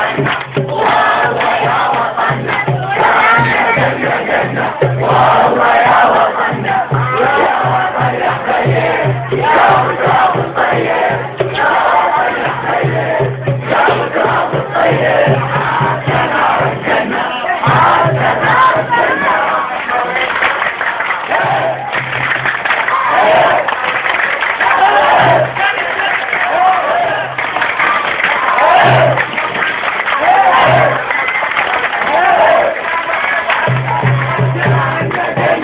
Yeah.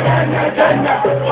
Jannah, Jannah, Jannah.